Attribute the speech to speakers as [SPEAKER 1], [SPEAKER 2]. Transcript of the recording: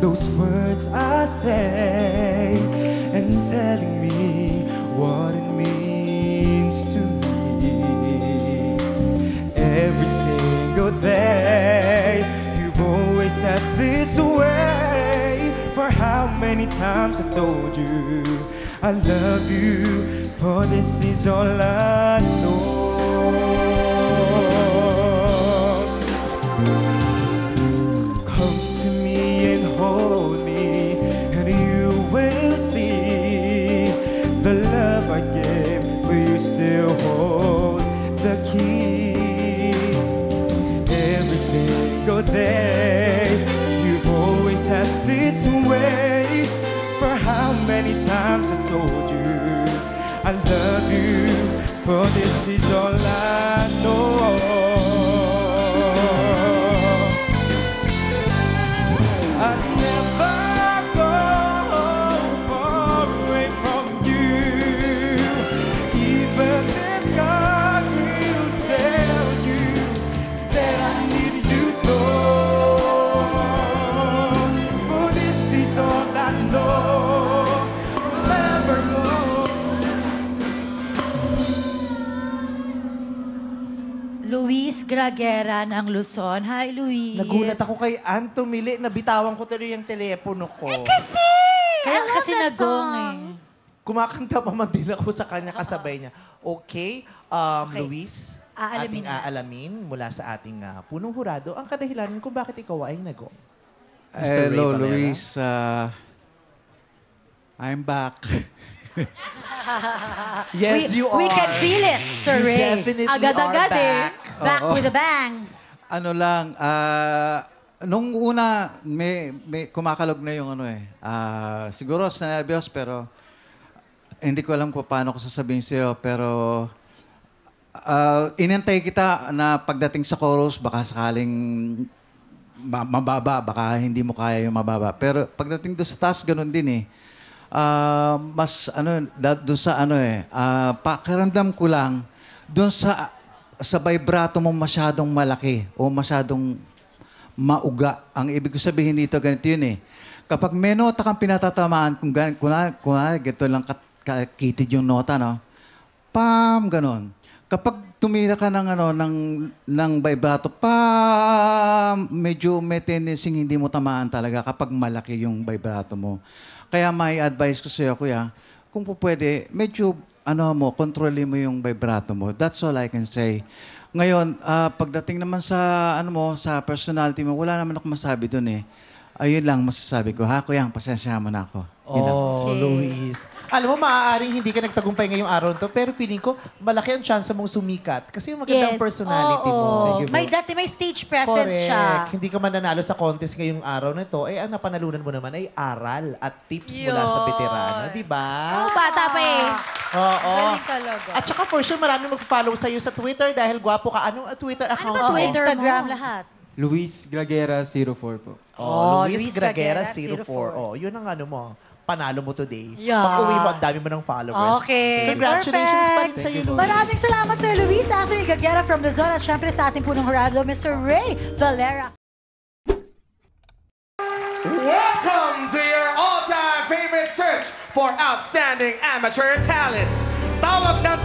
[SPEAKER 1] those words I say and telling me what it means to me. Every single day, you've always said this way. For how many times I told you I love you, for this is all I this way. For how many times I told you I love you, for this is all I
[SPEAKER 2] Luis Gragera ng Luzon. Hi, Luis.
[SPEAKER 3] Nagulat ako kay Ann tumili, nabitawan ko tuloy yung telepono ko.
[SPEAKER 4] Eh, Kasi!
[SPEAKER 2] Kaya
[SPEAKER 4] I love
[SPEAKER 2] kasi
[SPEAKER 4] that
[SPEAKER 2] nagong
[SPEAKER 4] song.
[SPEAKER 2] eh.
[SPEAKER 3] Kumakanta pa man din ako sa kanya kasabay niya. Okay, um,
[SPEAKER 2] Okay.
[SPEAKER 3] Luis,
[SPEAKER 2] Aalamin
[SPEAKER 3] ating
[SPEAKER 2] na.
[SPEAKER 3] aalamin mula sa ating ah, punong hurado ang kadahilan kung bakit ikaw ay nagong. Mr. Ray
[SPEAKER 5] Hello,
[SPEAKER 3] Valera.
[SPEAKER 5] Luis. Uh, I'm back.
[SPEAKER 3] Yes,
[SPEAKER 2] we,
[SPEAKER 3] you are.
[SPEAKER 2] We can feel it, Sir
[SPEAKER 3] You
[SPEAKER 2] Ray.
[SPEAKER 3] definitely
[SPEAKER 4] Agad-agad
[SPEAKER 3] are
[SPEAKER 4] eh.
[SPEAKER 3] back.
[SPEAKER 4] Back
[SPEAKER 5] Oo.
[SPEAKER 4] with a bang.
[SPEAKER 5] ano lang, ah, nung una, may, may kumakalog na yung ano eh. Ah, siguro sa nervyos, pero hindi ko alam kung paano ko sasabihin sa'yo. Pero ah, inantay kita na pagdating sa chorus, baka sakaling ma- mababa, baka hindi mo kaya yung mababa. Pero pagdating doon sa taas, ganun din eh. Ah, mas ano, da- doon sa ano eh, ah, pakiramdam ko lang, doon sa sa vibrato mo masyadong malaki o masyadong mauga. Ang ibig ko sabihin dito, ganito yun eh. Kapag may nota kang pinatatamaan, kung, gan, kung, na- kung na, ganito lang kat, kakitid yung nota, no? Pam, ganon. Kapag tumira ka ng, ano, ng, ng vibrato, pam, medyo may tendency hindi mo tamaan talaga kapag malaki yung vibrato mo. Kaya may advice ko sa'yo, kuya, kung po pwede, medyo ano mo, kontrolin mo yung vibrato mo. That's all I can say. Ngayon, ah, pagdating naman sa ano mo, sa personality mo, wala naman ako masabi doon eh. Ayun lang masasabi ko. Ha, kuya, pasensya mo na ako. Yun lang.
[SPEAKER 3] Oh,
[SPEAKER 2] Okay.
[SPEAKER 3] Luis. Alam mo, maaaring hindi ka nagtagumpay ngayong araw to, pero feeling ko, malaki ang chance mong sumikat. Kasi yung magandang
[SPEAKER 4] Yes.
[SPEAKER 3] personality mo.
[SPEAKER 2] Oo. May dati may stage presence siya.
[SPEAKER 3] Hindi ka man nanalo sa contest ngayong araw na to, eh ang napanalunan mo naman ay aral at tips mula sa
[SPEAKER 2] Yun.
[SPEAKER 3] veterano, di ba?
[SPEAKER 4] Oh, bata pa eh.
[SPEAKER 3] Oo.
[SPEAKER 2] Galing talaga.
[SPEAKER 3] At saka for sure, marami mag-follow sa'yo sa Twitter dahil gwapo ka. Anong Twitter account
[SPEAKER 4] ba
[SPEAKER 3] mo?
[SPEAKER 4] Twitter?
[SPEAKER 2] Instagram
[SPEAKER 4] mo.
[SPEAKER 2] lahat.
[SPEAKER 1] Luis Gragera 04 po.
[SPEAKER 3] Oh,
[SPEAKER 2] Oh,
[SPEAKER 3] Luis,
[SPEAKER 2] Luis
[SPEAKER 3] Gragera,
[SPEAKER 2] Gragera,
[SPEAKER 3] 04. Oh, yun ang ano mo. Panalo mo today.
[SPEAKER 2] Yeah.
[SPEAKER 3] Pag uwi mo, ang dami mo ng followers.
[SPEAKER 2] Okay.
[SPEAKER 3] Congratulations pa rin
[SPEAKER 2] Perfect.
[SPEAKER 3] sa'yo, Luis.
[SPEAKER 2] Maraming salamat sa'yo, Luis Anthony Gagera from Luzon at syempre sa ating punong hurado, Mr. Ray Valera.
[SPEAKER 6] Welcome to your all-time favorite search for outstanding amateur talent. Tawag na